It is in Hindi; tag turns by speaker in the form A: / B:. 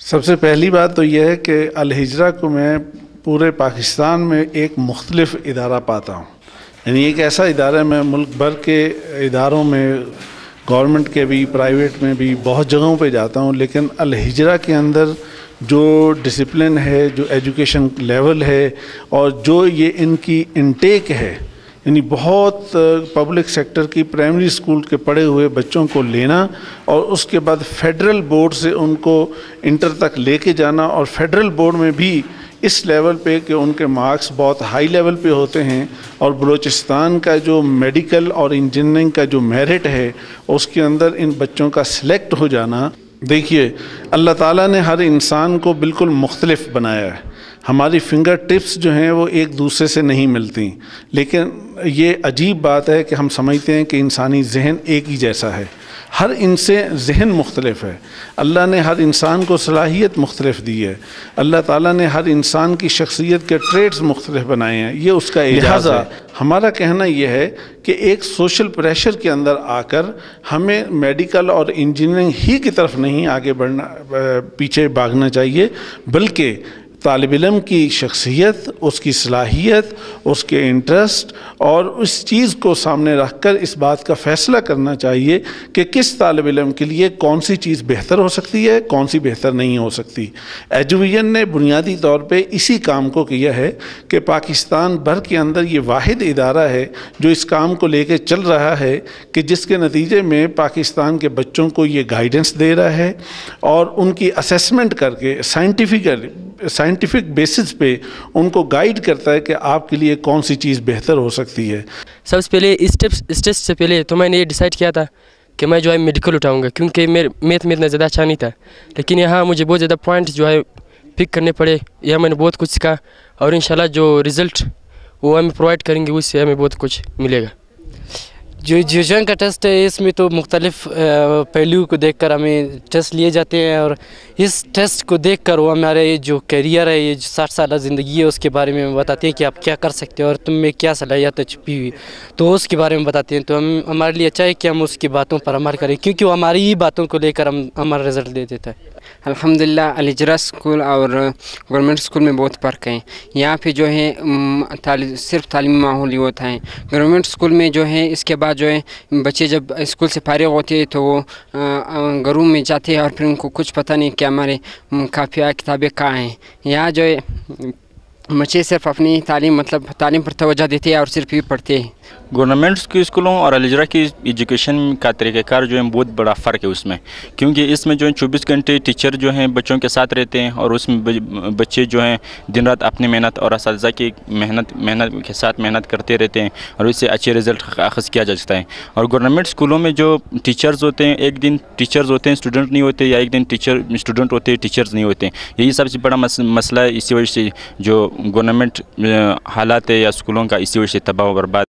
A: सबसे पहली बात तो यह है कि अलहिजरा को मैं पूरे पाकिस्तान में एक मुख्तलिफ़ इदारा पाता हूँ। यानी एक ऐसा इदारा है, मैं मुल्क भर के इदारों में गवर्नमेंट के भी प्राइवेट में भी बहुत जगहों पे जाता हूँ, लेकिन अलहिजरा के अंदर जो डिसिप्लिन है, जो एजुकेशन लेवल है, और जो ये इनकी इनटेक है यानी बहुत पब्लिक सेक्टर की प्राइमरी स्कूल के पढ़े हुए बच्चों को लेना और उसके बाद फेडरल बोर्ड से उनको इंटर तक लेके जाना और फेडरल बोर्ड में भी इस लेवल पे कि उनके मार्क्स बहुत हाई लेवल पे होते हैं और बलूचिस्तान का जो मेडिकल और इंजीनियरिंग का जो मेरिट है, उसके अंदर इन बच्चों का सिलेक्ट हो जाना। देखिए, अल्लाह ताला ने हर इंसान को बिल्कुल मुख्तलिफ़ बनाया है। हमारी फिंगर टिप्स जो हैं वो एक दूसरे से नहीं मिलती। लेकिन ये अजीब बात है कि हम समझते हैं कि इंसानी जहन एक ही जैसा है। हर इनसे जहन मुख्तलिफ़ है। अल्लाह ने हर इंसान को सलाहियत मुख्तलिफ़ दी है। अल्लाह ताला ने हर इंसान की शख्सियत के ट्रेड्स मुख्तलिफ़ बनाए हैं। ये उसका लिहाजा हमारा कहना यह है कि एक सोशल प्रेशर के अंदर आकर हमें मेडिकल और इंजीनियरिंग ही की तरफ़ नहीं आगे बढ़ना पीछे भागना चाहिए बल्कि तालब इलम की शख्सियत, उसकी सलाहियत, उसके इंटरेस्ट और उस चीज़ को सामने रख कर इस बात का फ़ैसला करना चाहिए कि किस तालब इलम के लिए कौन सी चीज़ बेहतर हो सकती है, कौन सी बेहतर नहीं हो सकती। एजुविजन ने बुनियादी तौर पर इसी काम को किया है कि पाकिस्तान भर के अंदर ये वाद इदारा है जो इस काम को लेकर चल रहा है कि जिसके नतीजे में पाकिस्तान के बच्चों को ये गाइडेंस दे रहा है और उनकी असेसमेंट करके साइंटिफिकली साइंटिफिक बेसिस पे उनको गाइड करता है कि आपके लिए कौन सी चीज़ बेहतर हो सकती है।
B: सबसे पहले इस स्टेप से पहले तो मैंने ये डिसाइड किया था कि मैं जो है मेडिकल उठाऊँगा, क्योंकि मेरे मैथ में इतना ज़्यादा अच्छा नहीं था। लेकिन यहाँ मुझे बहुत ज़्यादा पॉइंट जो है पिक करने पड़े, यह मैंने बहुत कुछ सीखा और इन जो रिज़ल्ट वो हमें प्रोवाइड करेंगे, उससे हमें बहुत कुछ मिलेगा।
C: जो एजुकेशन का टेस्ट है, इसमें तो मुख्तलिफ़ पहलू को देख कर हमें टेस्ट लिए जाते हैं और इस टेस्ट को देख कर वो हमारे जो करियर है, ये जो साठ साल ज़िंदगी है, उसके बारे में बताते हैं कि आप क्या कर सकते हो और तुम में क्या सलाहियत छुपी हुई। तो उसके बारे में बताते हैं। तो हम, हमारे लिए अच्छा है कि हम उसकी बातों पर अमल करें, क्योंकि वो हमारी ही बातों को लेकर हम, हमारा रिज़ल्ट दे देता है।
D: अल्हम्दुलिल्लाह, अलीजरा स्कूल और गवर्नमेंट स्कूल में बहुत फ़र्क है। यहाँ पे जो है सिर्फ़ तालीमी माहौल ही होता है। गवर्नमेंट स्कूल में जो है, इसके बाद जो है, बच्चे जब स्कूल से फारिग होते हैं तो वो घरों में जाते हैं और फिर उनको कुछ पता नहीं कि हमारे काफिया किताबें कहाँ हैं। यहाँ जो है, बच्चे सिर्फ़ अपनी तालीम मतलब तालीम पर तोजह देते हैं और सिर्फ़ ही पढ़ते हैं।
E: गवर्नमेंट के स्कूलों और अलीजरा की एजुकेशन का तरीक़ाकार जो है, बहुत बड़ा फ़र्क है उसमें। क्योंकि इसमें जो है, चौबीस घंटे टीचर जो हैं, बच्चों के साथ रहते हैं और उसमें बच्चे जो हैं दिन रात अपनी मेहनत और इस की मेहनत मेहनत के साथ मेहनत करते रहते हैं और इससे अच्छे रिज़ल्ट अखज़ किया जा सकता है। और गवर्नमेंट स्कूलों में जो टीचर्स होते हैं, एक दिन टीचर्स होते हैं, स्टूडेंट नहीं होते या एक दिन टीचर, स्टूडेंट होते हैं, टीचर्स नहीं होते यही सबसे बड़ा मसला है, इसी वजह से जो गवर्नमेंट हालात है या स्कूलों का, इसी वजह से तबाह बर्बाद